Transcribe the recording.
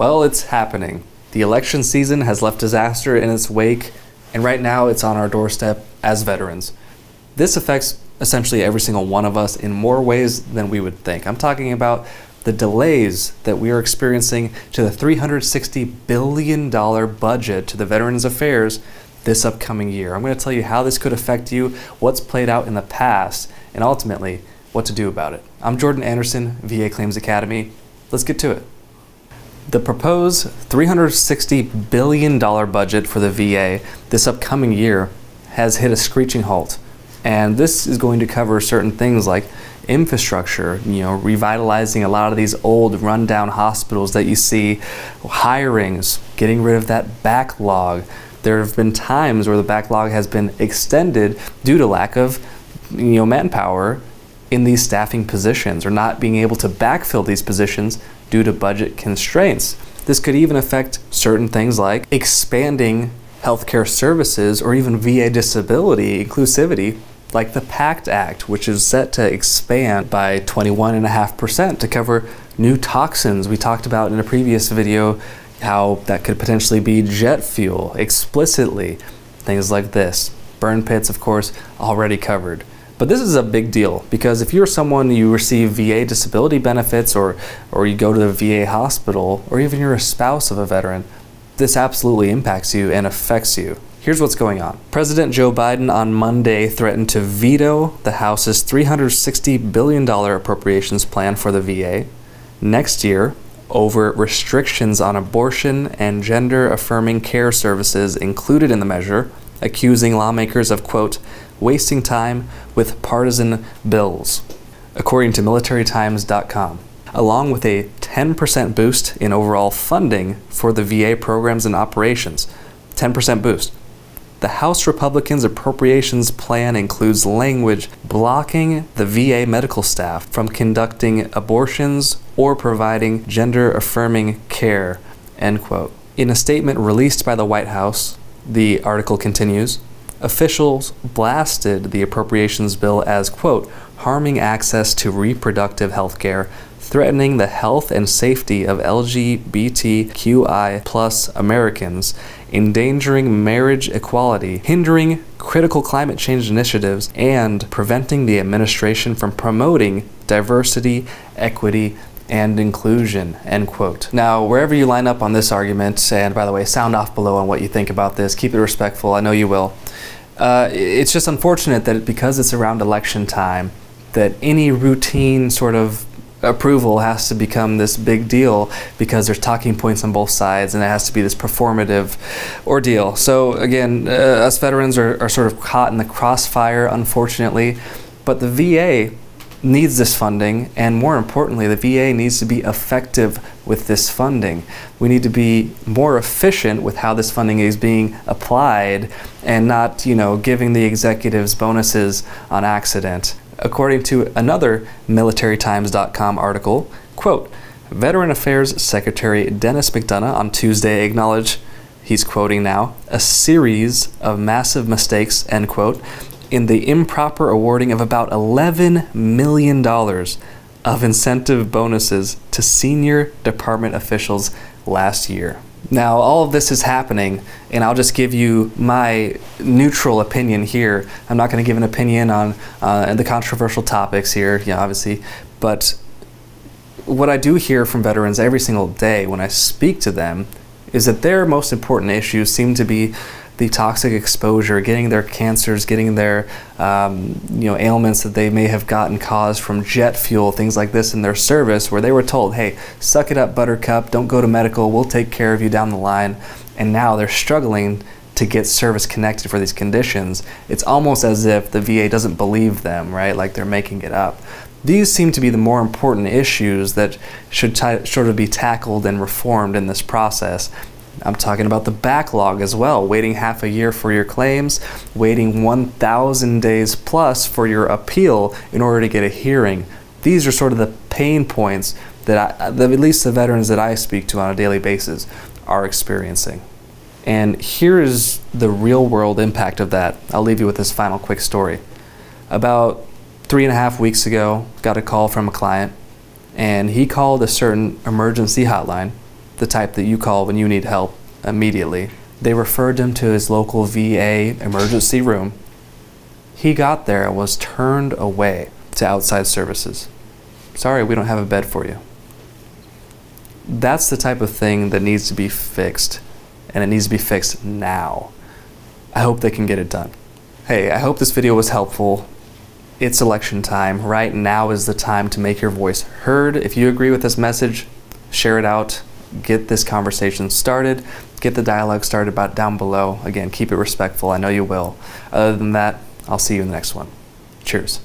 Well, it's happening. The election season has left disaster in its wake, and right now it's on our doorstep as veterans. This affects essentially every single one of us in more ways than we would think. I'm talking about the delays that we are experiencing to the $360 billion budget to the Veterans Affairs this upcoming year. I'm going to tell you how this could affect you, what's played out in the past, and ultimately what to do about it. I'm Jordan Anderson, VA Claims Academy. Let's get to it. The proposed $360 billion budget for the VA this upcoming year has hit a screeching halt. And this is going to cover certain things like infrastructure, you know, revitalizing a lot of these old rundown hospitals that you see, hirings, getting rid of that backlog. There have been times where the backlog has been extended due to lack of, you know, manpower in these staffing positions or not being able to backfill these positions due to budget constraints. This could even affect certain things like expanding healthcare services or even VA disability inclusivity like the PACT Act, which is set to expand by 21.5% to cover new toxins. We talked about in a previous video how that could potentially be jet fuel explicitly, things like this. Burn pits, of course, already covered. But this is a big deal because if you're someone you receive VA disability benefits or, or you go to the VA hospital or even you're a spouse of a veteran, this absolutely impacts you and affects you. Here's what's going on. President Joe Biden on Monday threatened to veto the House's $360 billion appropriations plan for the VA next year over restrictions on abortion and gender affirming care services included in the measure, accusing lawmakers of, quote, wasting time with partisan bills, according to militarytimes.com. Along with a 10% boost in overall funding for the VA programs and operations. 10% boost. The House Republicans' appropriations plan includes language blocking the VA medical staff from conducting abortions or providing gender affirming care. End quote. In a statement released by the White House, the article continues officials blasted the appropriations bill as, quote, harming access to reproductive health care threatening the health and safety of LGBTQI plus Americans, endangering marriage equality, hindering critical climate change initiatives, and preventing the administration from promoting diversity, equity, and inclusion, end quote. Now, wherever you line up on this argument, and by the way, sound off below on what you think about this, keep it respectful, I know you will. Uh, it's just unfortunate that because it's around election time, that any routine sort of approval has to become this big deal because there's talking points on both sides and it has to be this performative ordeal. So again, uh, us veterans are, are sort of caught in the crossfire, unfortunately, but the VA needs this funding and more importantly the VA needs to be effective with this funding. We need to be more efficient with how this funding is being applied and not, you know, giving the executives bonuses on accident according to another militarytimes.com article, quote, Veteran Affairs Secretary Dennis McDonough on Tuesday acknowledged, he's quoting now, a series of massive mistakes, end quote, in the improper awarding of about $11 million of incentive bonuses to senior department officials last year. Now, all of this is happening, and I'll just give you my neutral opinion here. I'm not going to give an opinion on uh, the controversial topics here, yeah, obviously, but what I do hear from veterans every single day when I speak to them is that their most important issues seem to be the toxic exposure, getting their cancers, getting their um, you know ailments that they may have gotten caused from jet fuel, things like this in their service, where they were told, "Hey, suck it up, Buttercup. Don't go to medical. We'll take care of you down the line." And now they're struggling to get service connected for these conditions. It's almost as if the VA doesn't believe them, right? Like they're making it up. These seem to be the more important issues that should sort of be tackled and reformed in this process. I'm talking about the backlog as well, waiting half a year for your claims, waiting 1,000 days plus for your appeal in order to get a hearing. These are sort of the pain points that, I, uh, that at least the veterans that I speak to on a daily basis are experiencing. And here is the real world impact of that. I'll leave you with this final quick story. About three and a half weeks ago, got a call from a client, and he called a certain emergency hotline the type that you call when you need help immediately. They referred him to his local VA emergency room. He got there and was turned away to outside services. Sorry, we don't have a bed for you. That's the type of thing that needs to be fixed, and it needs to be fixed now. I hope they can get it done. Hey, I hope this video was helpful. It's election time. Right now is the time to make your voice heard. If you agree with this message, share it out. Get this conversation started. Get the dialogue started about down below. Again, keep it respectful. I know you will. Other than that, I'll see you in the next one. Cheers.